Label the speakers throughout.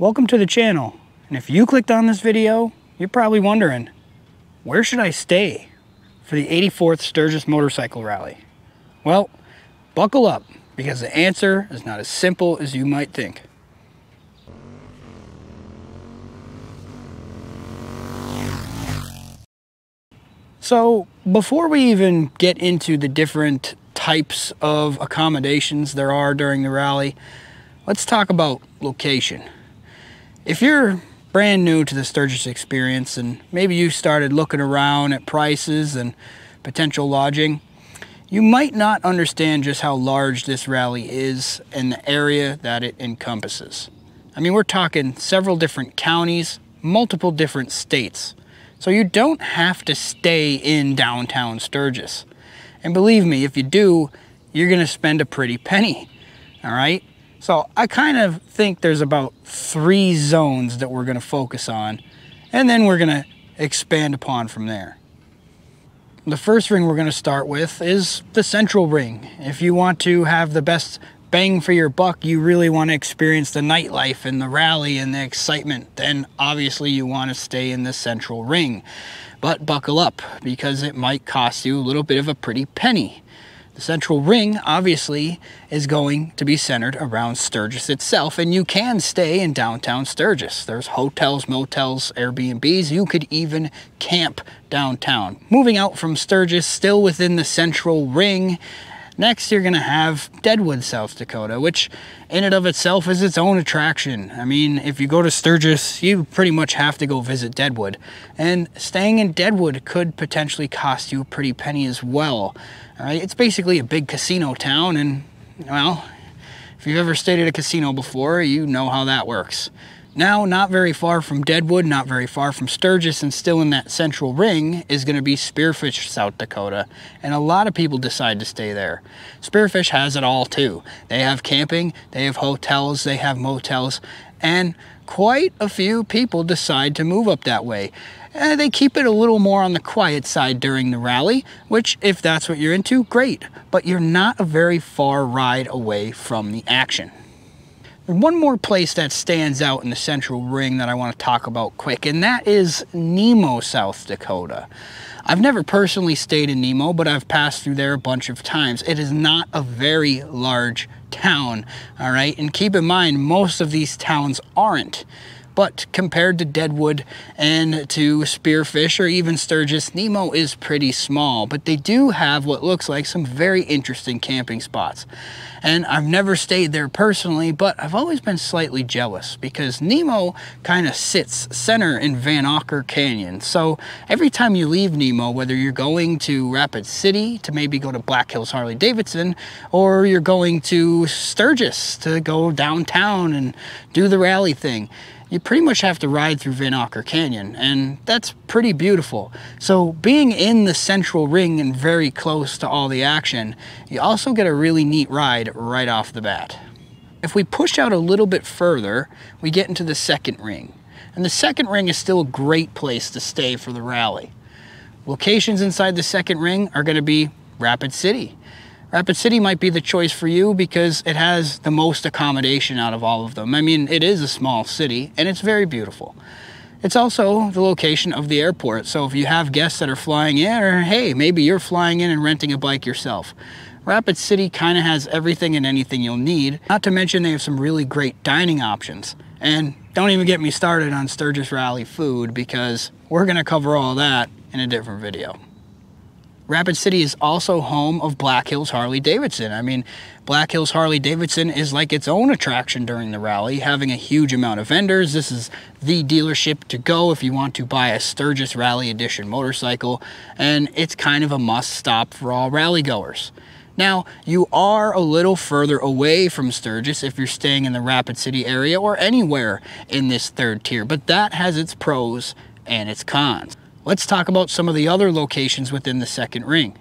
Speaker 1: Welcome to the channel. And if you clicked on this video, you're probably wondering, where should I stay for the 84th Sturgis Motorcycle Rally? Well, buckle up because the answer is not as simple as you might think. So before we even get into the different types of accommodations there are during the rally, let's talk about location. If you're brand new to the Sturgis experience and maybe you started looking around at prices and potential lodging, you might not understand just how large this rally is and the area that it encompasses. I mean, we're talking several different counties, multiple different states. So you don't have to stay in downtown Sturgis. And believe me, if you do, you're gonna spend a pretty penny, all right? So I kind of think there's about three zones that we're gonna focus on, and then we're gonna expand upon from there. The first ring we're gonna start with is the central ring. If you want to have the best bang for your buck, you really want to experience the nightlife and the rally and the excitement, then obviously you want to stay in the central ring. But buckle up because it might cost you a little bit of a pretty penny. The central ring obviously is going to be centered around Sturgis itself and you can stay in downtown Sturgis. There's hotels, motels, Airbnbs. You could even camp downtown. Moving out from Sturgis, still within the central ring, Next, you're gonna have Deadwood, South Dakota, which in and of itself is its own attraction. I mean, if you go to Sturgis, you pretty much have to go visit Deadwood. And staying in Deadwood could potentially cost you a pretty penny as well. All right, it's basically a big casino town and, well, if you've ever stayed at a casino before, you know how that works. Now, not very far from Deadwood, not very far from Sturgis, and still in that central ring is going to be Spearfish, South Dakota. And a lot of people decide to stay there. Spearfish has it all too. They have camping, they have hotels, they have motels, and quite a few people decide to move up that way. Uh, they keep it a little more on the quiet side during the rally, which if that's what you're into, great. But you're not a very far ride away from the action. One more place that stands out in the central ring that I want to talk about quick, and that is Nemo, South Dakota. I've never personally stayed in Nemo, but I've passed through there a bunch of times. It is not a very large town, all right? And keep in mind, most of these towns aren't. But compared to Deadwood and to Spearfish or even Sturgis, Nemo is pretty small, but they do have what looks like some very interesting camping spots. And I've never stayed there personally, but I've always been slightly jealous because Nemo kind of sits center in Vanocker Canyon. So every time you leave Nemo, whether you're going to Rapid City to maybe go to Black Hills Harley Davidson, or you're going to Sturgis to go downtown and do the rally thing, you pretty much have to ride through Vanocker Canyon, and that's pretty beautiful. So being in the central ring and very close to all the action, you also get a really neat ride right off the bat. If we push out a little bit further, we get into the second ring. And the second ring is still a great place to stay for the rally. Locations inside the second ring are going to be Rapid City. Rapid City might be the choice for you because it has the most accommodation out of all of them. I mean, it is a small city and it's very beautiful. It's also the location of the airport. So if you have guests that are flying in or hey, maybe you're flying in and renting a bike yourself. Rapid City kind of has everything and anything you'll need. Not to mention they have some really great dining options. And don't even get me started on Sturgis Rally food because we're gonna cover all that in a different video. Rapid City is also home of Black Hills Harley Davidson. I mean, Black Hills Harley Davidson is like its own attraction during the rally, having a huge amount of vendors. This is the dealership to go if you want to buy a Sturgis Rally Edition motorcycle, and it's kind of a must stop for all rally goers. Now, you are a little further away from Sturgis if you're staying in the Rapid City area or anywhere in this third tier, but that has its pros and its cons. Let's talk about some of the other locations within the second ring.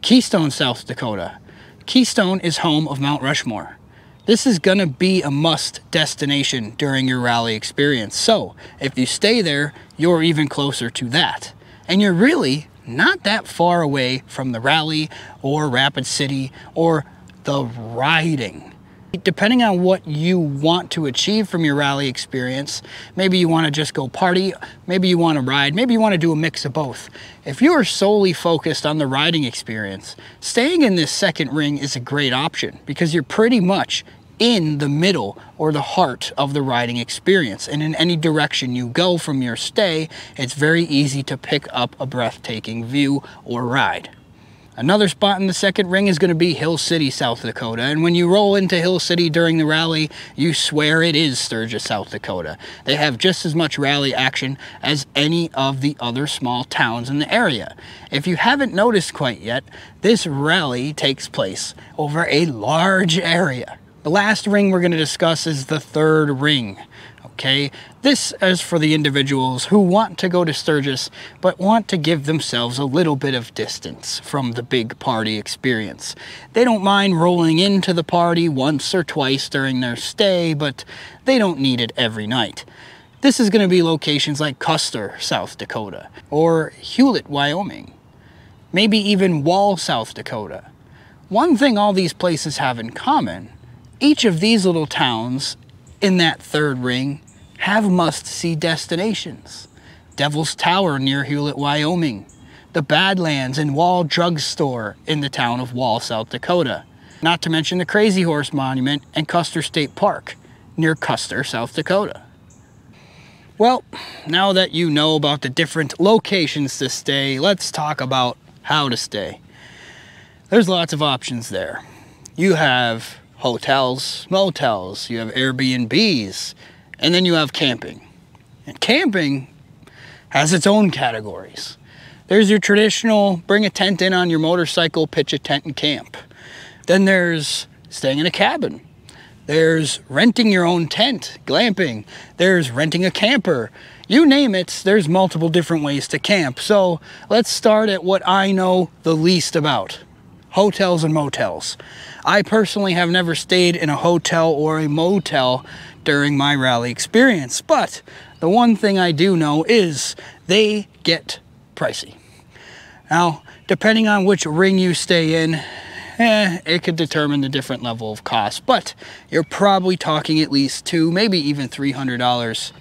Speaker 1: Keystone, South Dakota. Keystone is home of Mount Rushmore. This is gonna be a must destination during your rally experience. So if you stay there, you're even closer to that. And you're really not that far away from the rally or Rapid City or the riding. Depending on what you want to achieve from your rally experience, maybe you want to just go party, maybe you want to ride, maybe you want to do a mix of both. If you are solely focused on the riding experience, staying in this second ring is a great option because you're pretty much in the middle or the heart of the riding experience. And in any direction you go from your stay, it's very easy to pick up a breathtaking view or ride. Another spot in the second ring is going to be Hill City, South Dakota. And when you roll into Hill City during the rally, you swear it is Sturgis, South Dakota. They have just as much rally action as any of the other small towns in the area. If you haven't noticed quite yet, this rally takes place over a large area. The last ring we're going to discuss is the third ring okay? This is for the individuals who want to go to Sturgis, but want to give themselves a little bit of distance from the big party experience. They don't mind rolling into the party once or twice during their stay, but they don't need it every night. This is going to be locations like Custer, South Dakota, or Hulett, Wyoming, maybe even Wall, South Dakota. One thing all these places have in common, each of these little towns in that third ring have must-see destinations. Devil's Tower near Hulett, Wyoming. The Badlands and Wall Drug Store in the town of Wall, South Dakota. Not to mention the Crazy Horse Monument and Custer State Park near Custer, South Dakota. Well, now that you know about the different locations to stay, let's talk about how to stay. There's lots of options there. You have hotels, motels, you have Airbnbs, and then you have camping. And camping has its own categories. There's your traditional bring a tent in on your motorcycle, pitch a tent and camp. Then there's staying in a cabin. There's renting your own tent, glamping. There's renting a camper. You name it, there's multiple different ways to camp. So let's start at what I know the least about hotels and motels. I personally have never stayed in a hotel or a motel during my rally experience, but the one thing I do know is they get pricey. Now, depending on which ring you stay in, eh, it could determine the different level of cost, but you're probably talking at least two, maybe even $300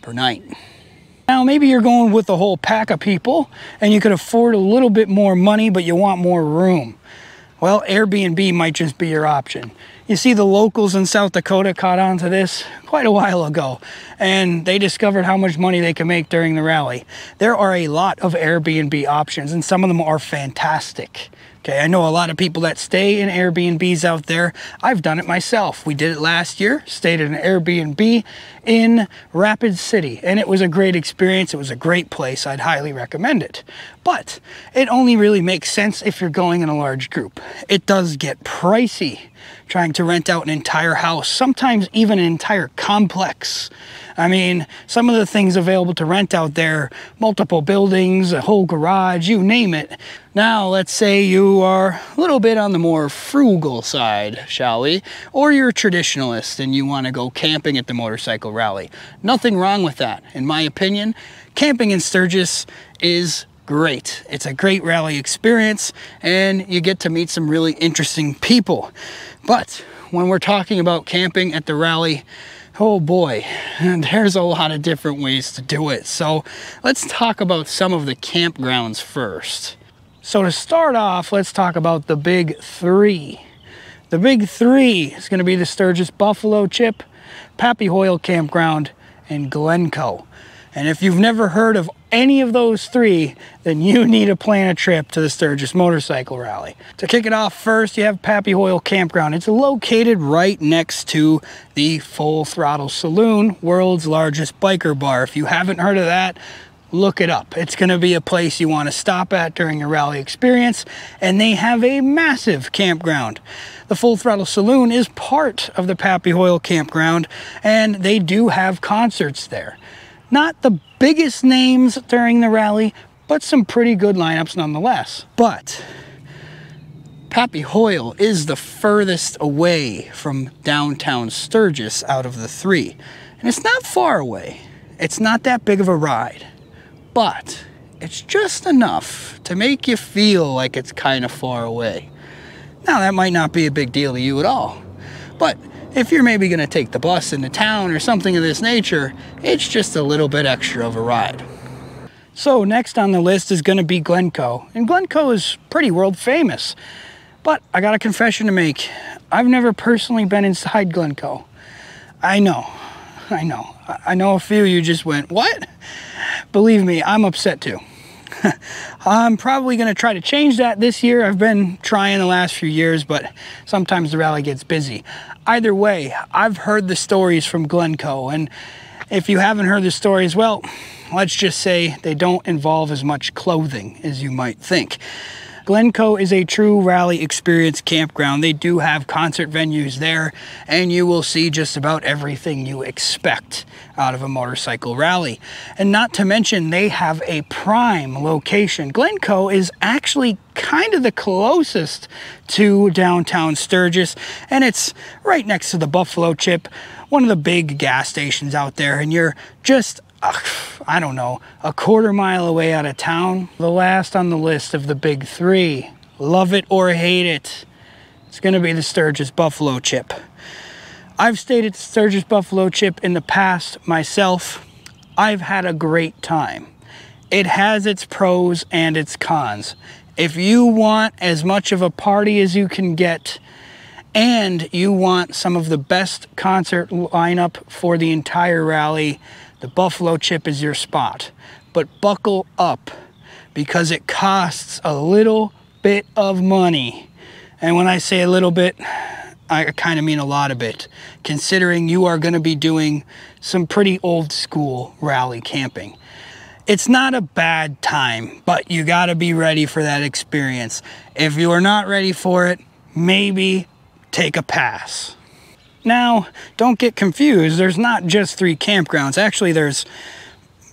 Speaker 1: per night. Now, maybe you're going with a whole pack of people and you can afford a little bit more money, but you want more room. Well, Airbnb might just be your option. You see, the locals in South Dakota caught on to this quite a while ago, and they discovered how much money they can make during the rally. There are a lot of Airbnb options, and some of them are fantastic. Okay, I know a lot of people that stay in Airbnbs out there. I've done it myself. We did it last year, stayed at an Airbnb in Rapid City, and it was a great experience. It was a great place. I'd highly recommend it. But it only really makes sense if you're going in a large group. It does get pricey trying to rent out an entire house, sometimes even an entire complex. I mean, some of the things available to rent out there, multiple buildings, a whole garage, you name it. Now, let's say you are a little bit on the more frugal side, shall we? Or you're a traditionalist and you want to go camping at the motorcycle rally. Nothing wrong with that. In my opinion, camping in Sturgis is great. It's a great rally experience and you get to meet some really interesting people. But when we're talking about camping at the rally, oh boy, there's a lot of different ways to do it. So let's talk about some of the campgrounds first. So to start off, let's talk about the big three. The big three is going to be the Sturgis Buffalo Chip, Pappy Hoel Campground, and Glencoe. And if you've never heard of any of those three, then you need to plan a trip to the Sturgis Motorcycle Rally. To kick it off first, you have Pappy Hoel Campground. It's located right next to the Full Throttle Saloon, world's largest biker bar. If you haven't heard of that, look it up. It's going to be a place you want to stop at during your rally experience, and they have a massive campground. The Full Throttle Saloon is part of the Pappy Hoel Campground, and they do have concerts there. Not the biggest names during the rally, but some pretty good lineups nonetheless. But Pappy Hoel is the furthest away from downtown Sturgis out of the three. And it's not far away. It's not that big of a ride. But it's just enough to make you feel like it's kind of far away. Now, that might not be a big deal to you at all. But if you're maybe going to take the bus into town or something of this nature, it's just a little bit extra of a ride. So next on the list is going to be Glencoe. And Glencoe is pretty world famous. But I got a confession to make. I've never personally been inside Glencoe. I know. I know. I know a few of you just went, what? Believe me, I'm upset too. I'm probably going to try to change that this year. I've been trying the last few years, but sometimes the rally gets busy. Either way, I've heard the stories from Glencoe, and if you haven't heard the stories, well, let's just say they don't involve as much clothing as you might think. Glencoe is a true rally experience campground. They do have concert venues there, and you will see just about everything you expect out of a motorcycle rally. And not to mention, they have a prime location. Glencoe is actually kind of the closest to downtown Sturgis, and it's right next to the Buffalo Chip, one of the big gas stations out there, and you're just I don't know, a quarter mile away out of town. The last on the list of the big three. Love it or hate it. It's to be the Sturgis Buffalo Chip. I've stayed at Sturgis Buffalo Chip in the past myself. I've had a great time. It has its pros and its cons. If you want as much of a party as you can get, and you want some of the best concert lineup for the entire rally, the Buffalo Chip is your spot. But buckle up because it costs a little bit of money. And when I say a little bit, I kind of mean a lot of it, considering you are going to be doing some pretty old school rally camping. It's not a bad time, but you got to be ready for that experience. If you are not ready for it, maybe take a pass. Now, don't get confused. There's not just three campgrounds. Actually, there's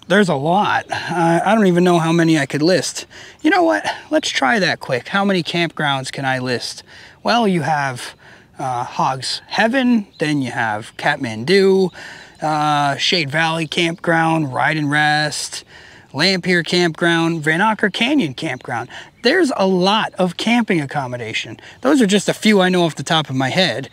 Speaker 1: there's a lot. Uh, I don't even know how many I could list. You know what? Let's try that quick. How many campgrounds can I list? Well, you have uh, Hogs Heaven, then you have Kathmandu, uh, Shade Valley Campground, Ride and Rest, Lamphere Campground, Vanocker Canyon Campground. There's a lot of camping accommodation. Those are just a few I know off the top of my head.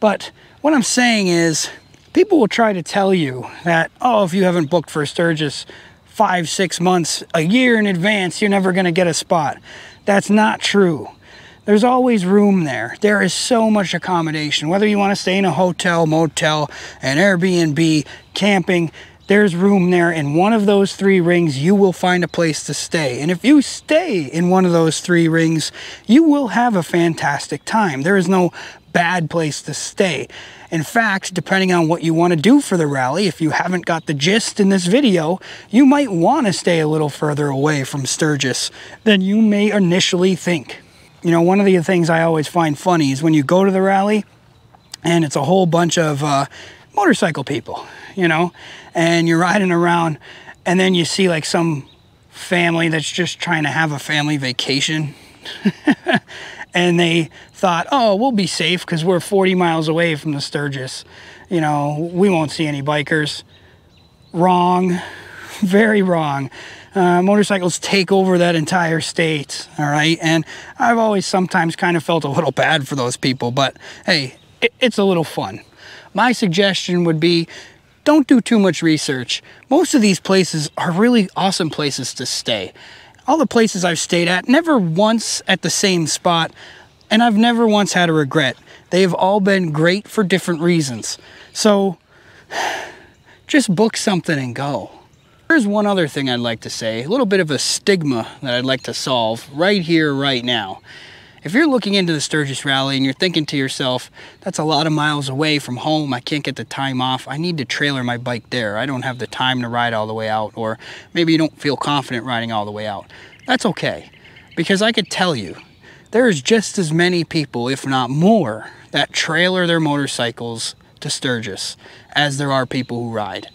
Speaker 1: But what I'm saying is, people will try to tell you that, oh, if you haven't booked for Sturgis five, six months, a year in advance, you're never going to get a spot. That's not true. There's always room there. There is so much accommodation. Whether you want to stay in a hotel, motel, an Airbnb, camping, there's room there. In one of those three rings, you will find a place to stay. And if you stay in one of those three rings, you will have a fantastic time. There is no bad place to stay. In fact, depending on what you want to do for the rally, if you haven't got the gist in this video, you might want to stay a little further away from Sturgis than you may initially think. You know, one of the things I always find funny is when you go to the rally and it's a whole bunch of uh, motorcycle people, you know, and you're riding around and then you see like some family that's just trying to have a family vacation and they thought, oh, we'll be safe because we're 40 miles away from the Sturgis. You know, we won't see any bikers. Wrong, very wrong. Uh, motorcycles take over that entire state, all right? And I've always sometimes kind of felt a little bad for those people, but hey, it, it's a little fun. My suggestion would be don't do too much research. Most of these places are really awesome places to stay all the places I've stayed at, never once at the same spot, and I've never once had a regret. They've all been great for different reasons. So just book something and go. Here's one other thing I'd like to say, a little bit of a stigma that I'd like to solve right here, right now. If you're looking into the Sturgis Rally and you're thinking to yourself, that's a lot of miles away from home, I can't get the time off, I need to trailer my bike there, I don't have the time to ride all the way out, or maybe you don't feel confident riding all the way out. That's okay, because I could tell you, there's just as many people, if not more, that trailer their motorcycles to Sturgis as there are people who ride.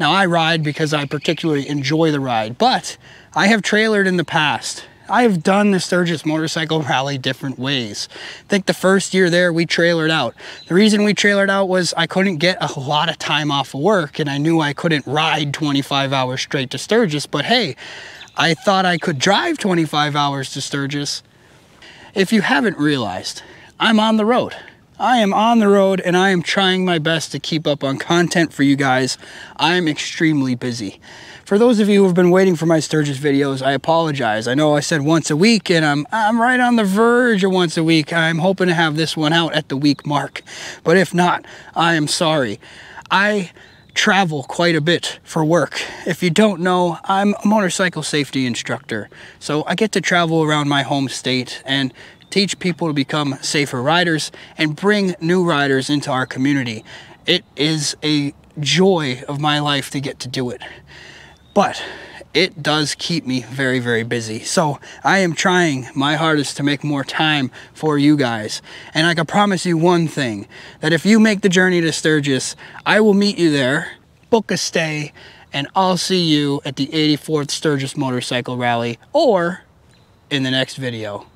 Speaker 1: Now I ride because I particularly enjoy the ride, but I have trailered in the past I have done the Sturgis Motorcycle Rally different ways. I think the first year there, we trailered out. The reason we trailered out was I couldn't get a lot of time off of work and I knew I couldn't ride 25 hours straight to Sturgis, but hey, I thought I could drive 25 hours to Sturgis. If you haven't realized, I'm on the road. I am on the road and I am trying my best to keep up on content for you guys. I'm extremely busy. For those of you who have been waiting for my Sturgis videos, I apologize. I know I said once a week and I'm, I'm right on the verge of once a week. I'm hoping to have this one out at the week mark. But if not, I am sorry. I travel quite a bit for work. If you don't know, I'm a motorcycle safety instructor. So I get to travel around my home state and teach people to become safer riders, and bring new riders into our community. It is a joy of my life to get to do it. But it does keep me very, very busy. So I am trying my hardest to make more time for you guys. And I can promise you one thing, that if you make the journey to Sturgis, I will meet you there, book a stay, and I'll see you at the 84th Sturgis Motorcycle Rally or in the next video.